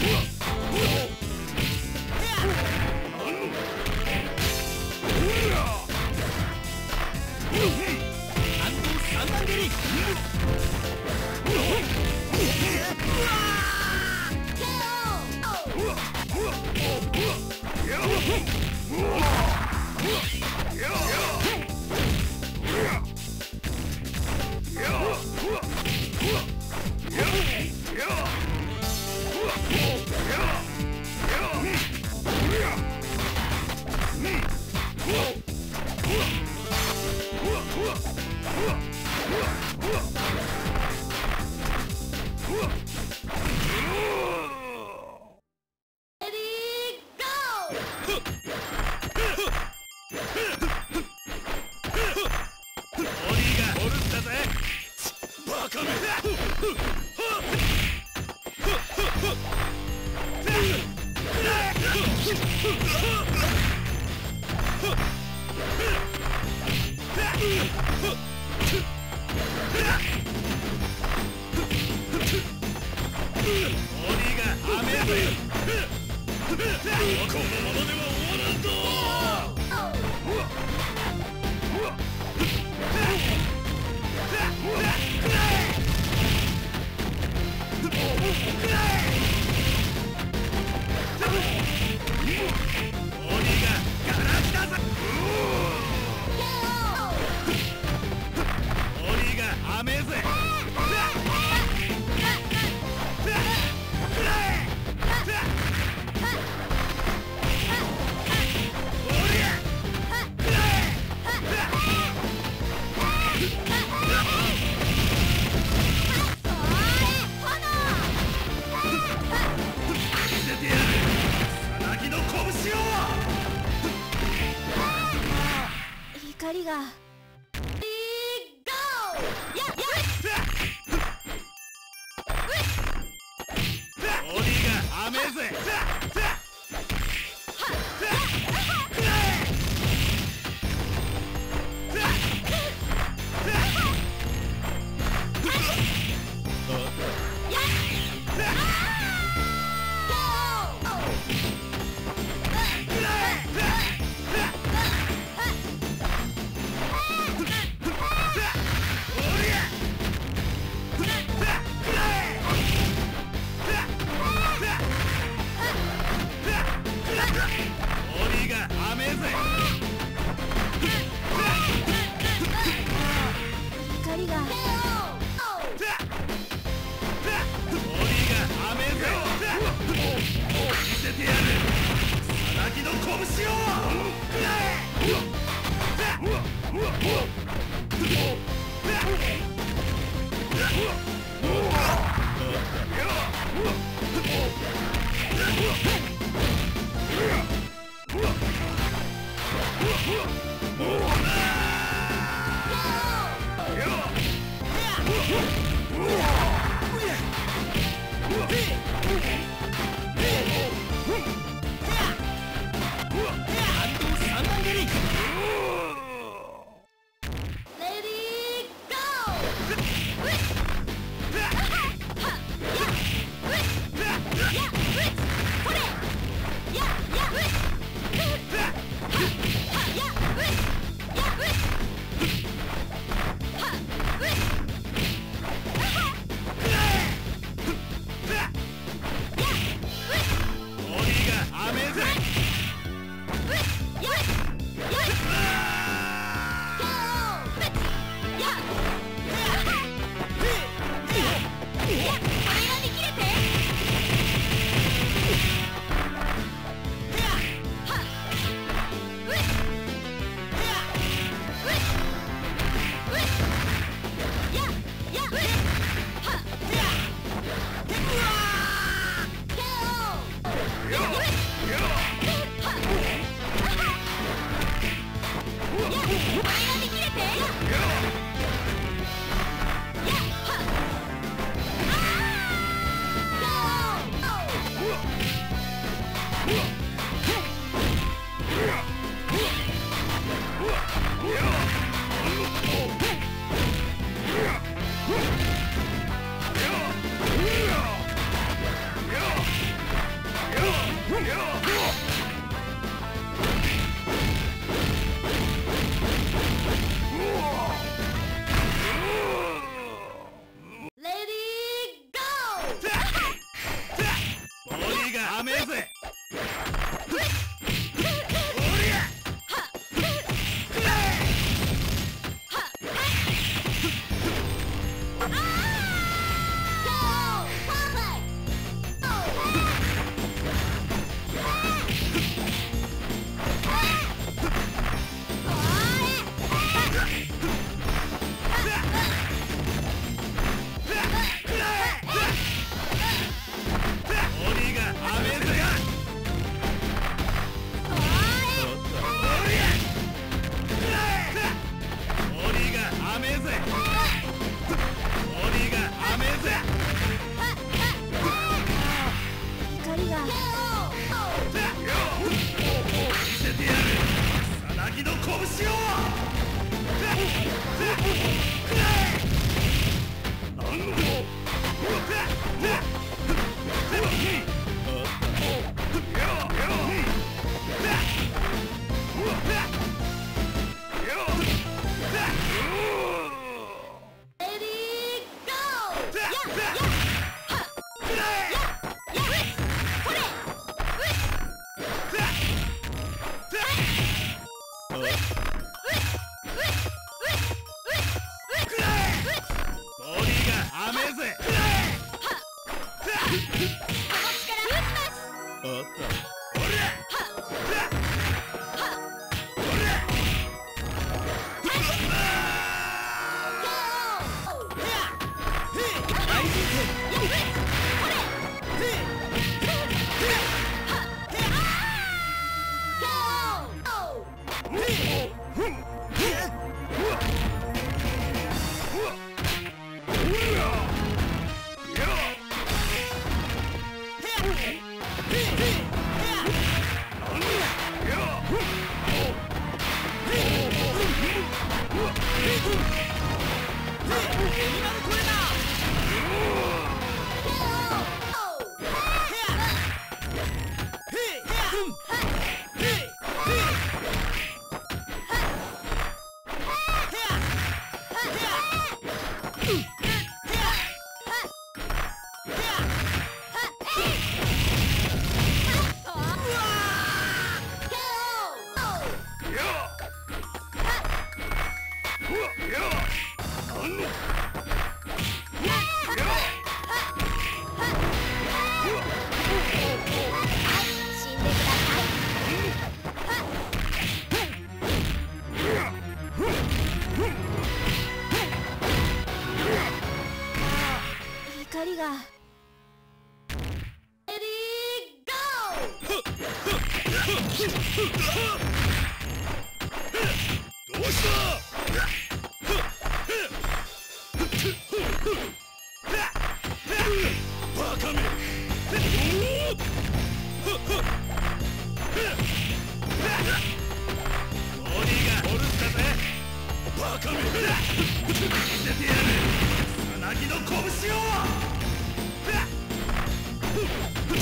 Whoa. うわっ鬼がガラだぞ Hey!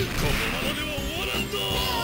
このままでは終わらんぞ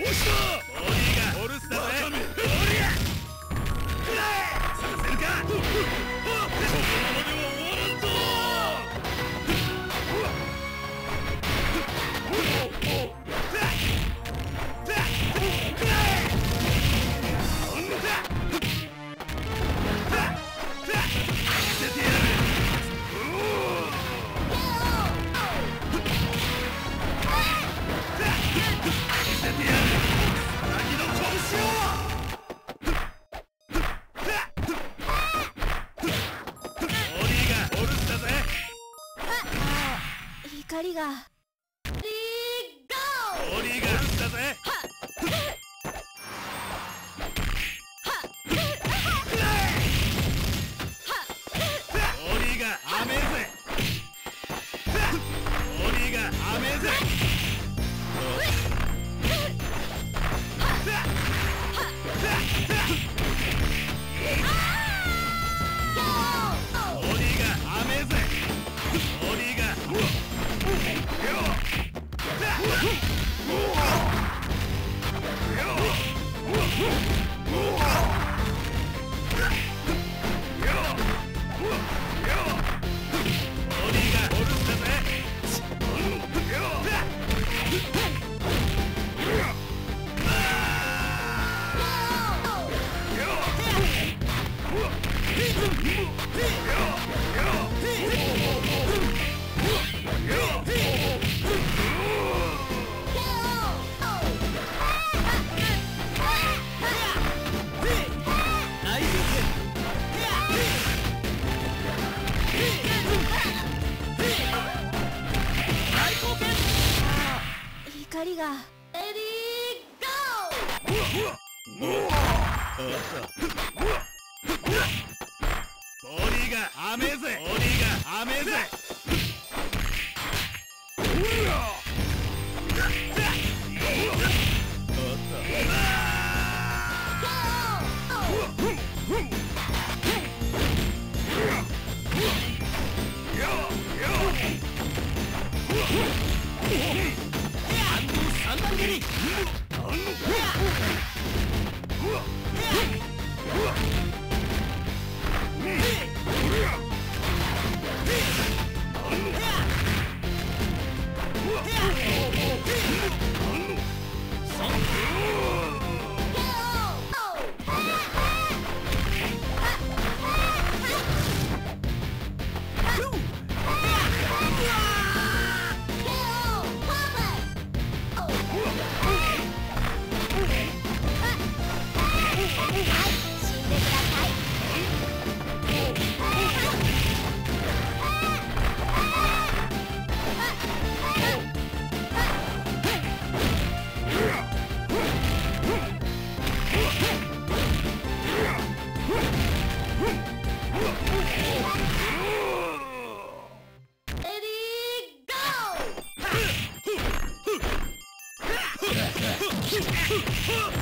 押したが。甘えぜ。オリが。甘えぜ。うわっ。Something. Ha!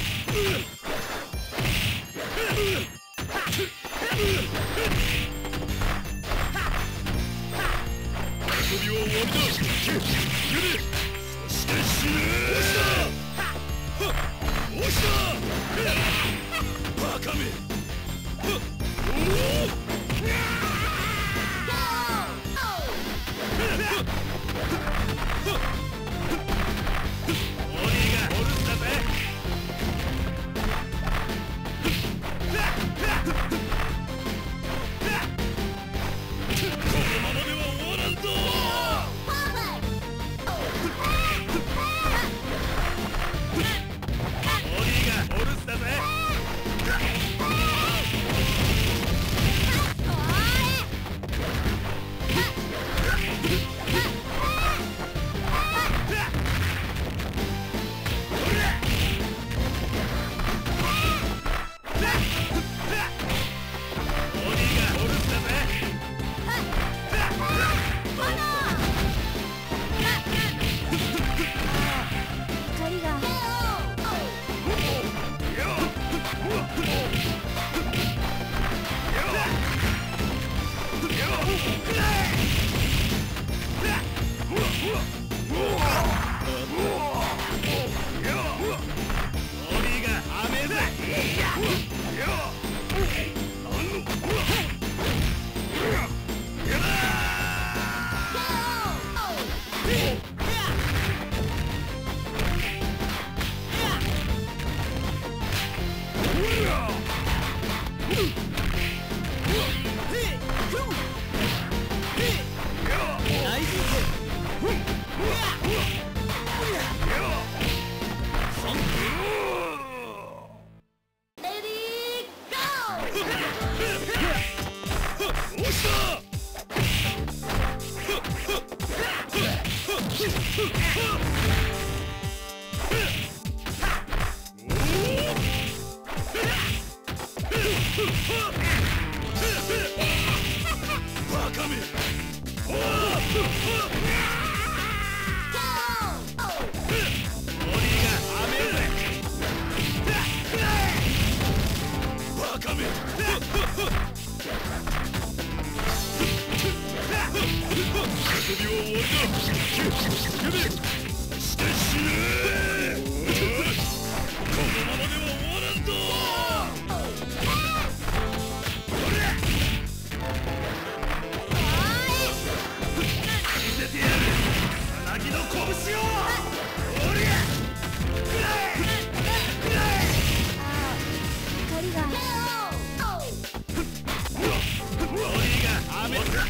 Hmm.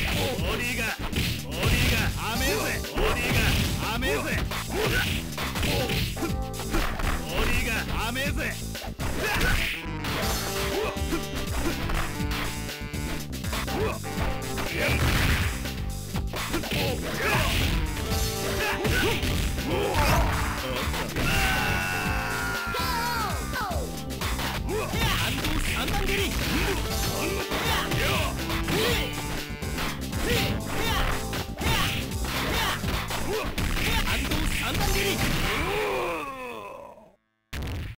オリが